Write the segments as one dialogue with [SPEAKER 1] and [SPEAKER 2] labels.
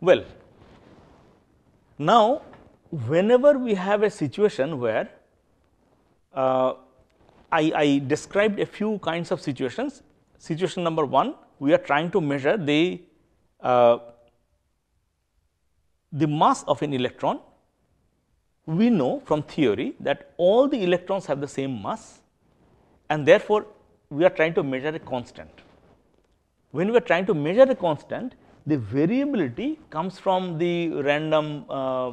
[SPEAKER 1] Well, now whenever we have a situation where uh, I, I, described a few kinds of situations. Situation number 1, we are trying to measure the, uh, the mass of an electron. We know from theory that all the electrons have the same mass and therefore, we are trying to measure a constant. When we are trying to measure a constant, the variability comes from the random uh,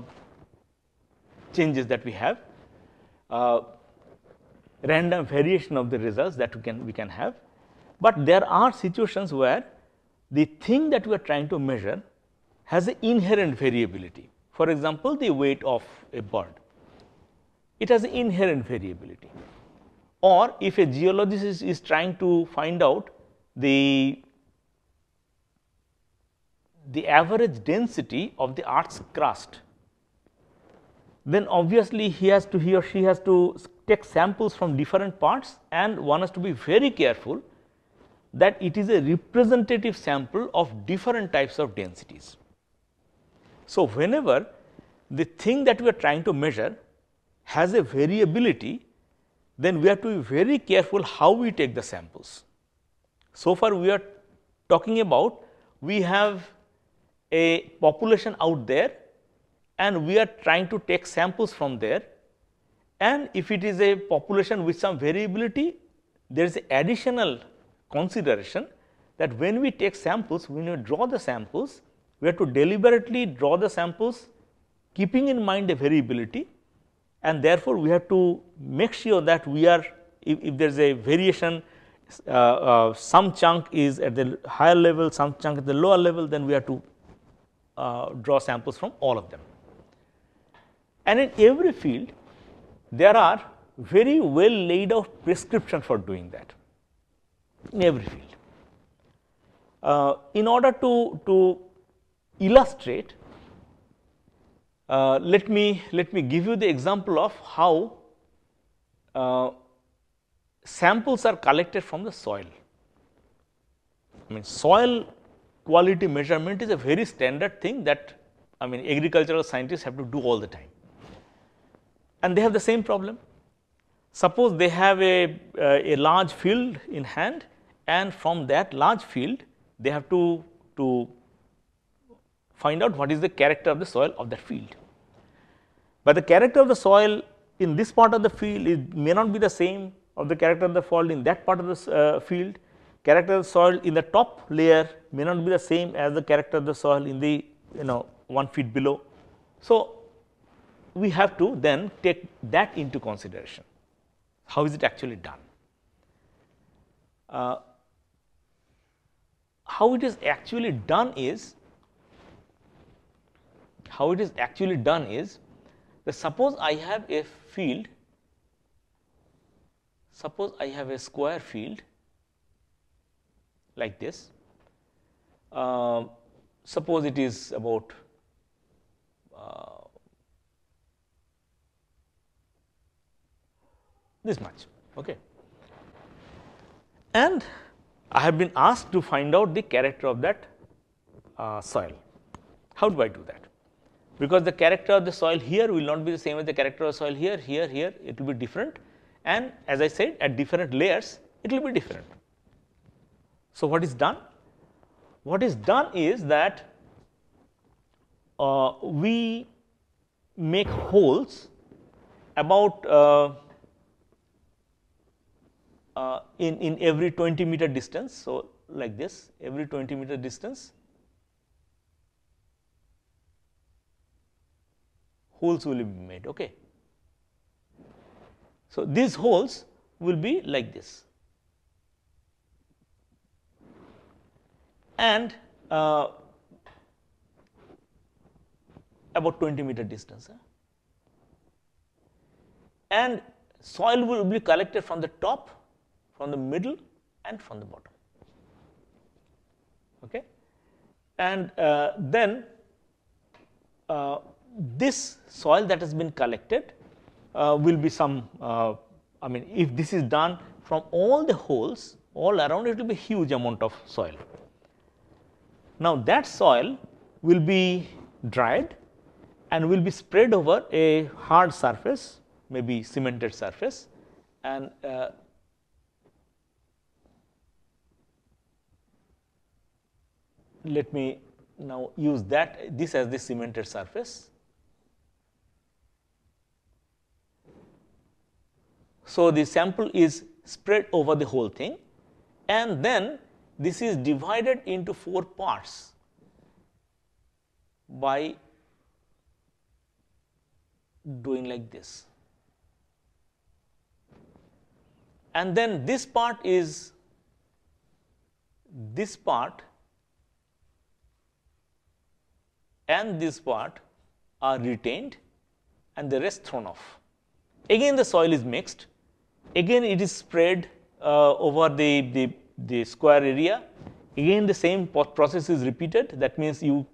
[SPEAKER 1] changes that we have. Uh, random variation of the results that we can we can have. But there are situations where the thing that we are trying to measure has an inherent variability. For example, the weight of a bird, it has an inherent variability. Or if a geologist is, is trying to find out the the average density of the earth's crust, then obviously he has to he or she has to take samples from different parts and one has to be very careful that it is a representative sample of different types of densities. So, whenever the thing that we are trying to measure has a variability, then we have to be very careful how we take the samples. So far we are talking about we have a population out there and we are trying to take samples from there. And if it is a population with some variability, there is additional consideration that when we take samples, when we draw the samples, we have to deliberately draw the samples keeping in mind the variability. And therefore, we have to make sure that we are if, if there is a variation uh, uh, some chunk is at the higher level, some chunk at the lower level, then we have to uh, draw samples from all of them. And in every field, there are very well laid out prescription for doing that in every field. Uh, in order to, to illustrate, uh, let me let me give you the example of how uh, samples are collected from the soil. I mean soil quality measurement is a very standard thing that I mean agricultural scientists have to do all the time and they have the same problem. Suppose they have a, uh, a large field in hand and from that large field they have to, to find out what is the character of the soil of that field. But the character of the soil in this part of the field may not be the same of the character of the soil in that part of the uh, field. Character of the soil in the top layer may not be the same as the character of the soil in the you know 1 feet below. So, we have to then take that into consideration. How is it actually done? Uh, how it is actually done is how it is actually done is that suppose I have a field suppose I have a square field like this uh, suppose it is about uh, this much. Okay. And I have been asked to find out the character of that uh, soil. How do I do that? Because the character of the soil here will not be the same as the character of the soil here, here, here, it will be different and as I said at different layers it will be different. So, what is done? What is done is that uh, we make holes about uh, uh, in, in every 20 meter distance. So, like this every 20 meter distance holes will be made. Okay. So, these holes will be like this and uh, about 20 meter distance. And soil will be collected from the top from the middle and from the bottom. Okay? And uh, then uh, this soil that has been collected uh, will be some, uh, I mean if this is done from all the holes all around it will be huge amount of soil. Now that soil will be dried and will be spread over a hard surface maybe cemented surface and uh, let me now use that this as the cemented surface. So, the sample is spread over the whole thing and then this is divided into 4 parts by doing like this. And then this part is this part and this part are retained and the rest thrown off. Again the soil is mixed, again it is spread uh, over the, the, the square area, again the same process is repeated that means you,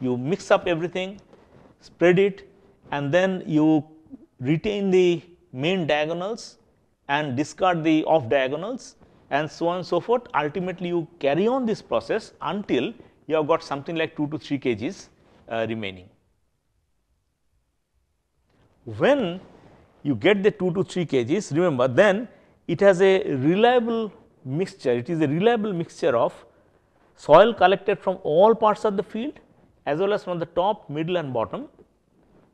[SPEAKER 1] you mix up everything, spread it and then you retain the main diagonals and discard the off diagonals and so on and so forth. Ultimately, you carry on this process until you have got something like 2 to 3 kgs uh, remaining. When you get the 2 to 3 kgs, remember then it has a reliable mixture, it is a reliable mixture of soil collected from all parts of the field as well as from the top, middle and bottom.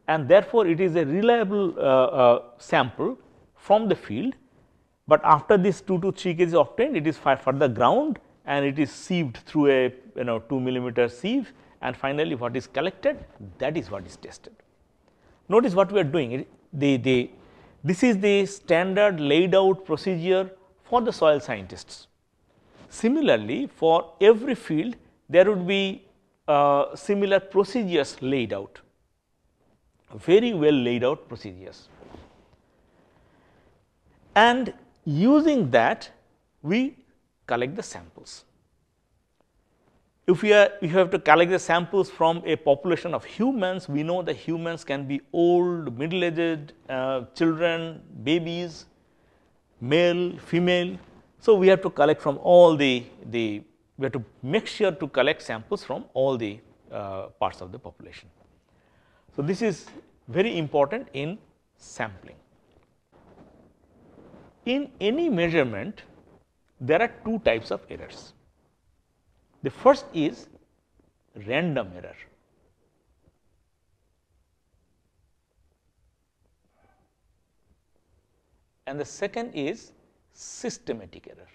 [SPEAKER 1] And therefore, it is a reliable uh, uh, sample from the field, but after this 2 to 3 kg is obtained, it is further ground and it is sieved through a you know 2 millimeter sieve. And finally, what is collected that is what is tested. Notice what we are doing. The, the this is the standard laid out procedure for the soil scientists. Similarly, for every field there would be uh, similar procedures laid out, very well laid out procedures. And using that we collect the samples if we are we have to collect the samples from a population of humans, we know that humans can be old, middle aged, uh, children, babies, male, female. So, we have to collect from all the, the we have to make sure to collect samples from all the uh, parts of the population. So, this is very important in sampling. In any measurement, there are two types of errors. The first is random error. And the second is systematic error.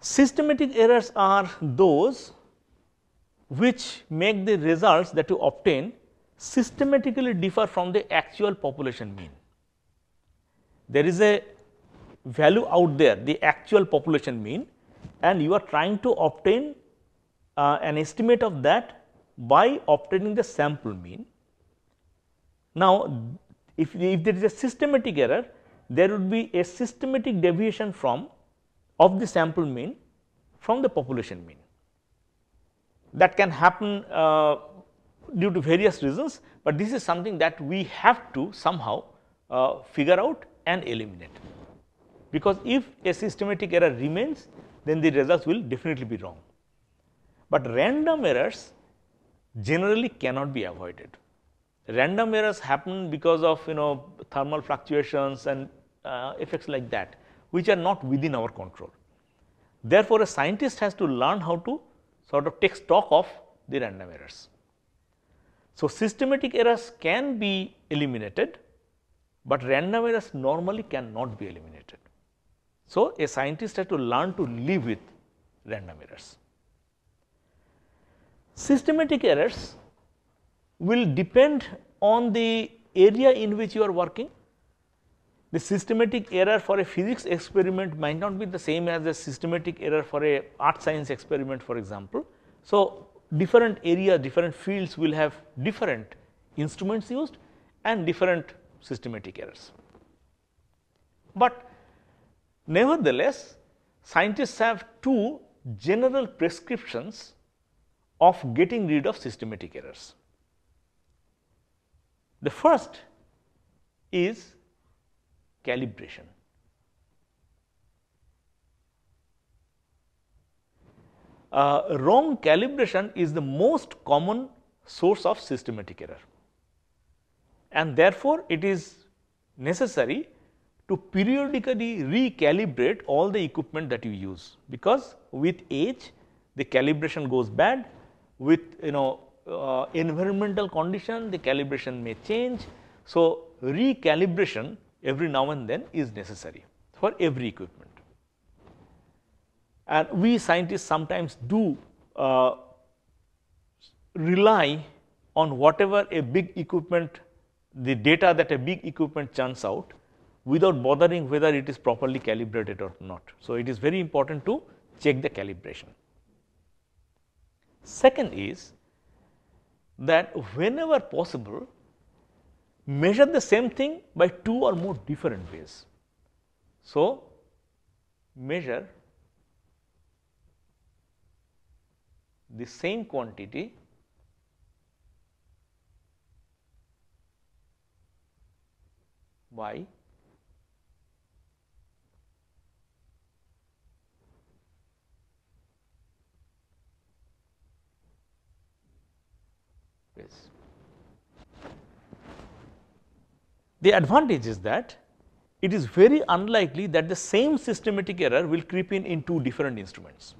[SPEAKER 1] Systematic errors are those which make the results that you obtain systematically differ from the actual population mean there is a value out there the actual population mean and you are trying to obtain uh, an estimate of that by obtaining the sample mean. Now, if, if there is a systematic error there would be a systematic deviation from of the sample mean from the population mean. That can happen uh, due to various reasons, but this is something that we have to somehow uh, figure out and eliminate. Because if a systematic error remains, then the results will definitely be wrong. But random errors generally cannot be avoided. Random errors happen because of you know thermal fluctuations and uh, effects like that, which are not within our control. Therefore, a scientist has to learn how to sort of take stock of the random errors. So, systematic errors can be eliminated but random errors normally cannot be eliminated. So, a scientist has to learn to live with random errors. Systematic errors will depend on the area in which you are working. The systematic error for a physics experiment might not be the same as the systematic error for a earth science experiment for example. So, different areas, different fields will have different instruments used and different systematic errors. But nevertheless, scientists have two general prescriptions of getting rid of systematic errors. The first is calibration. Uh, wrong calibration is the most common source of systematic error and therefore, it is necessary to periodically recalibrate all the equipment that you use because with age the calibration goes bad with you know uh, environmental condition the calibration may change. So, recalibration every now and then is necessary for every equipment. And we scientists sometimes do uh, rely on whatever a big equipment, the data that a big equipment churns out without bothering whether it is properly calibrated or not. So, it is very important to check the calibration. Second is that whenever possible measure the same thing by two or more different ways. So, measure the same quantity by The advantage is that it is very unlikely that the same systematic error will creep in in two different instruments.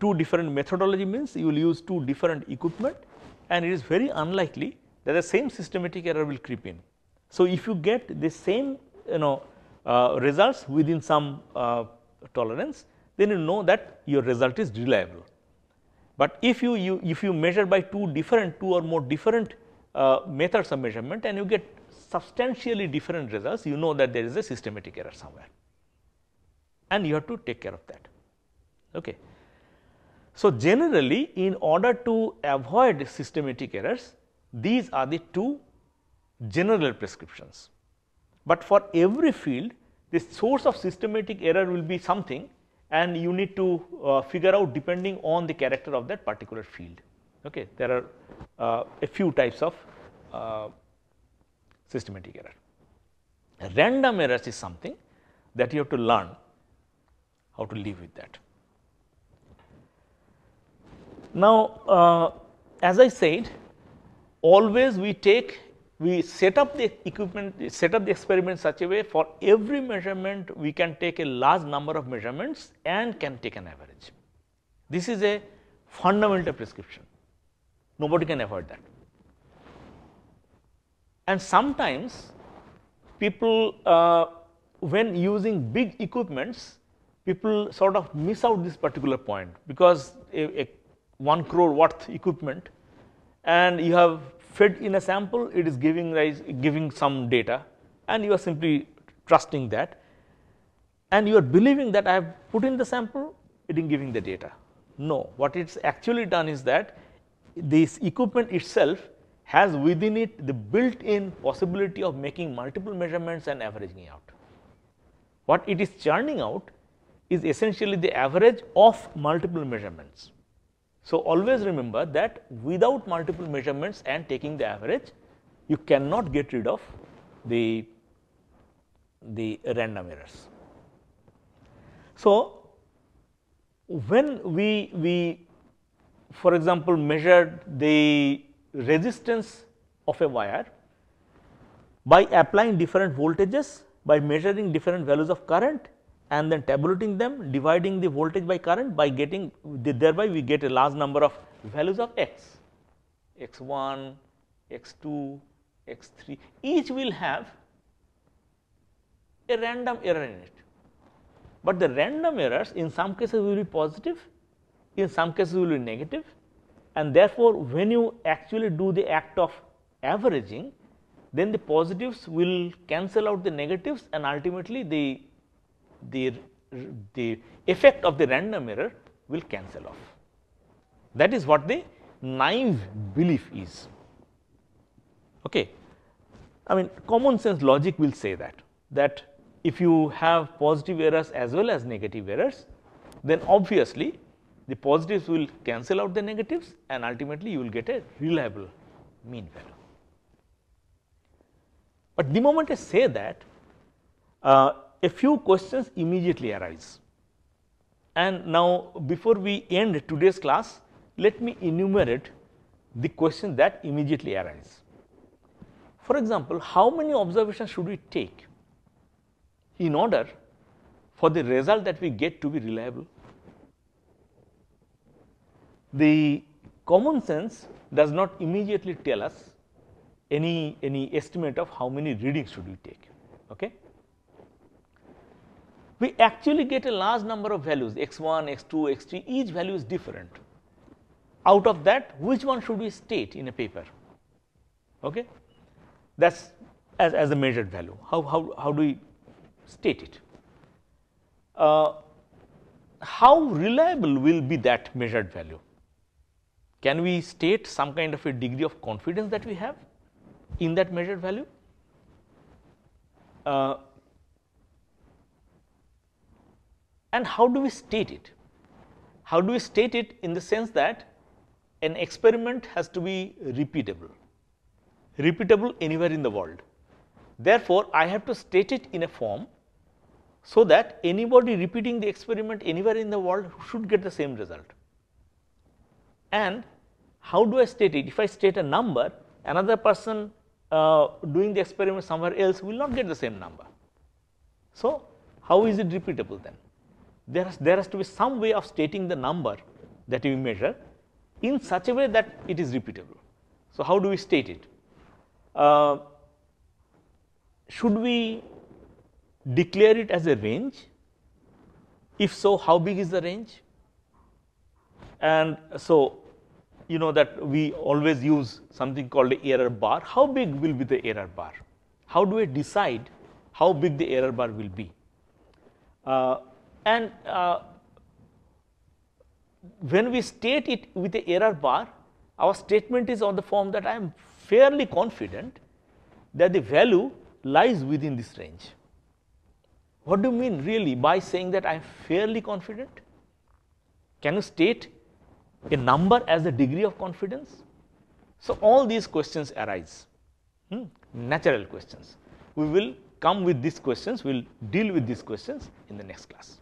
[SPEAKER 1] Two different methodology means you will use two different equipment and it is very unlikely that the same systematic error will creep in. So, if you get the same you know uh, results within some uh, tolerance then you know that your result is reliable. But if you, you if you measure by two different two or more different uh, methods of measurement and you get substantially different results, you know that there is a systematic error somewhere and you have to take care of that. Okay. So, generally in order to avoid systematic errors, these are the two general prescriptions. But for every field, the source of systematic error will be something and you need to uh, figure out depending on the character of that particular field. Okay. There are uh, a few types of uh, systematic error. Random errors is something that you have to learn how to live with that. Now, uh, as I said always we take we set up the equipment set up the experiment such a way for every measurement we can take a large number of measurements and can take an average. This is a fundamental prescription nobody can avoid that. And sometimes people uh, when using big equipments people sort of miss out this particular point because a, a 1 crore worth equipment and you have fed in a sample it is giving rise giving some data and you are simply trusting that and you are believing that I have put in the sample it is giving the data. No, what it's actually done is that this equipment itself has within it the built in possibility of making multiple measurements and averaging out. What it is churning out is essentially the average of multiple measurements. So, always remember that without multiple measurements and taking the average, you cannot get rid of the, the random errors. So, when we, we for example, measured the resistance of a wire by applying different voltages, by measuring different values of current and then tabulating them, dividing the voltage by current by getting thereby we get a large number of values of x, x1, x2, x3 each will have a random error in it. But the random errors in some cases will be positive, in some cases will be negative and therefore, when you actually do the act of averaging then the positives will cancel out the negatives and ultimately the, the, the effect of the random error will cancel off. That is what the naive belief is. Okay. I mean common sense logic will say that, that if you have positive errors as well as negative errors, then obviously the positives will cancel out the negatives and ultimately you will get a reliable mean value. But the moment I say that, uh, a few questions immediately arise. And now, before we end today's class, let me enumerate the questions that immediately arise. For example, how many observations should we take in order for the result that we get to be reliable? The common sense does not immediately tell us any, any estimate of how many readings should we take. Okay? We actually get a large number of values x1, x2, x3 each value is different. Out of that which one should we state in a paper? Okay? That is as, as a measured value. How, how, how do we state it? Uh, how reliable will be that measured value? Can we state some kind of a degree of confidence that we have in that measured value? Uh, and how do we state it? How do we state it in the sense that an experiment has to be repeatable, repeatable anywhere in the world. Therefore, I have to state it in a form so that anybody repeating the experiment anywhere in the world should get the same result. And how do I state it? If I state a number, another person uh, doing the experiment somewhere else will not get the same number. So, how is it repeatable then? There has, there has to be some way of stating the number that we measure in such a way that it is repeatable. So, how do we state it? Uh, should we declare it as a range? If so, how big is the range? And so, you know that we always use something called the error bar. How big will be the error bar? How do we decide how big the error bar will be? Uh, and uh, when we state it with the error bar, our statement is on the form that I am fairly confident that the value lies within this range. What do you mean really by saying that I am fairly confident? Can you state a number as a degree of confidence? So, all these questions arise, hmm, natural questions. We will come with these questions, we will deal with these questions in the next class.